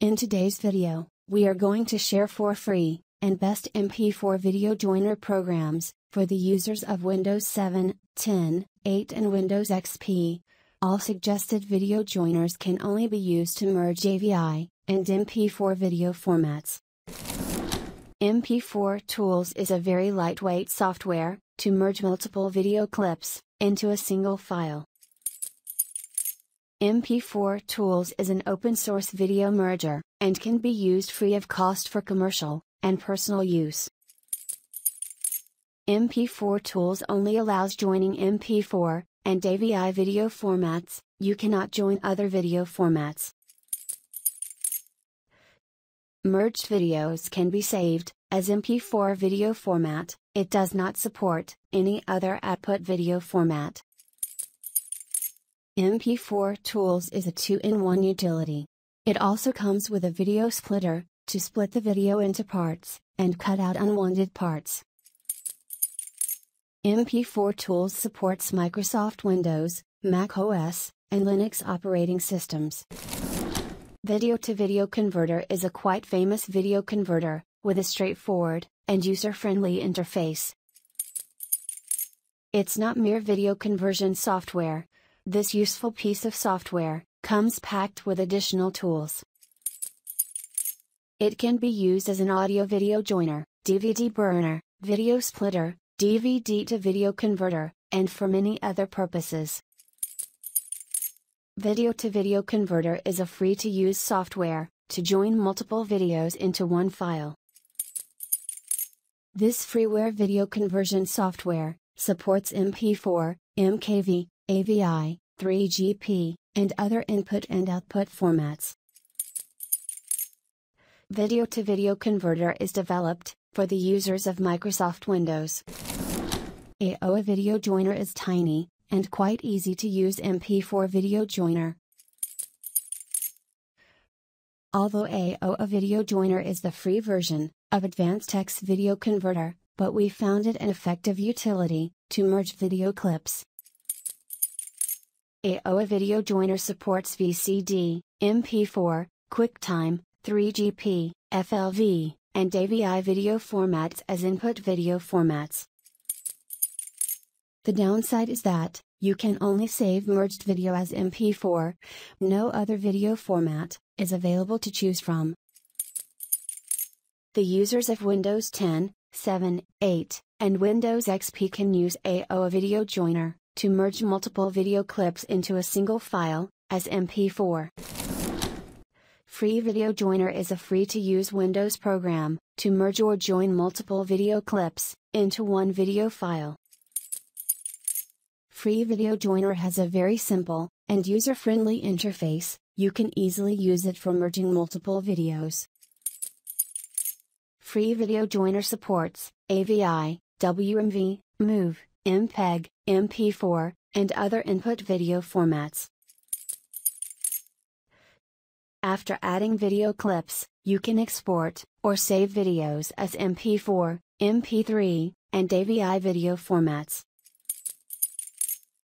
In today's video, we are going to share for free, and best MP4 video joiner programs, for the users of Windows 7, 10, 8 and Windows XP. All suggested video joiners can only be used to merge AVI, and MP4 video formats. MP4 Tools is a very lightweight software, to merge multiple video clips, into a single file. MP4 Tools is an open source video merger, and can be used free of cost for commercial and personal use. MP4 Tools only allows joining MP4 and AVI video formats, you cannot join other video formats. Merged videos can be saved as MP4 video format, it does not support any other output video format. MP4 Tools is a 2-in-1 utility. It also comes with a video splitter, to split the video into parts, and cut out unwanted parts. MP4 Tools supports Microsoft Windows, Mac OS, and Linux operating systems. Video to Video Converter is a quite famous video converter, with a straightforward, and user-friendly interface. It's not mere video conversion software, this useful piece of software comes packed with additional tools. It can be used as an audio video joiner, DVD burner, video splitter, DVD to video converter, and for many other purposes. Video to Video Converter is a free to use software to join multiple videos into one file. This freeware video conversion software supports MP4, MKV, AVI, 3GP, and other input and output formats. Video to Video Converter is developed for the users of Microsoft Windows. AOA Video Joiner is tiny and quite easy to use MP4 Video Joiner. Although AOA Video Joiner is the free version of Advanced Text Video Converter, but we found it an effective utility to merge video clips AOA Video Joiner supports VCD, MP4, QuickTime, 3GP, FLV, and AVI video formats as input video formats. The downside is that, you can only save merged video as MP4, no other video format is available to choose from. The users of Windows 10, 7, 8, and Windows XP can use AOA Video Joiner to merge multiple video clips into a single file, as MP4. Free Video Joiner is a free to use Windows program to merge or join multiple video clips into one video file. Free Video Joiner has a very simple and user friendly interface, you can easily use it for merging multiple videos. Free Video Joiner supports AVI, WMV, MOV, MPEG, MP4, and other input video formats. After adding video clips, you can export or save videos as MP4, MP3, and AVI video formats.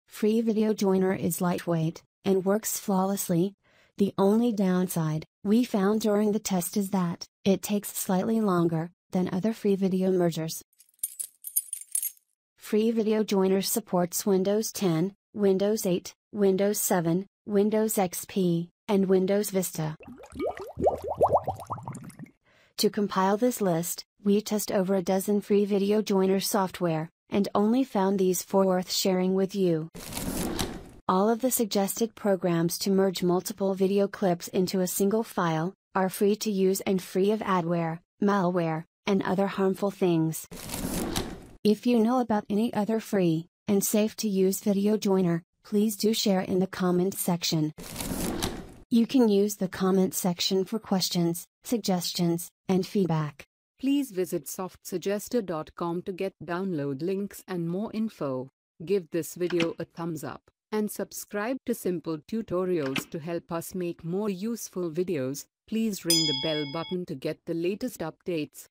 Free Video Joiner is lightweight and works flawlessly. The only downside we found during the test is that it takes slightly longer than other free video mergers. Free Video Joiner supports Windows 10, Windows 8, Windows 7, Windows XP, and Windows Vista. To compile this list, we test over a dozen free video joiner software, and only found these four worth sharing with you. All of the suggested programs to merge multiple video clips into a single file, are free to use and free of adware, malware, and other harmful things. If you know about any other free, and safe to use video joiner, please do share in the comment section. You can use the comment section for questions, suggestions, and feedback. Please visit softsuggester.com to get download links and more info. Give this video a thumbs up and subscribe to Simple Tutorials to help us make more useful videos. Please ring the bell button to get the latest updates.